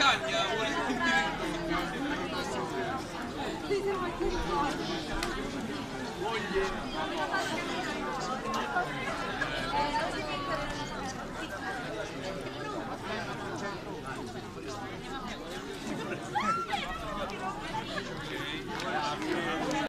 Oh yeah.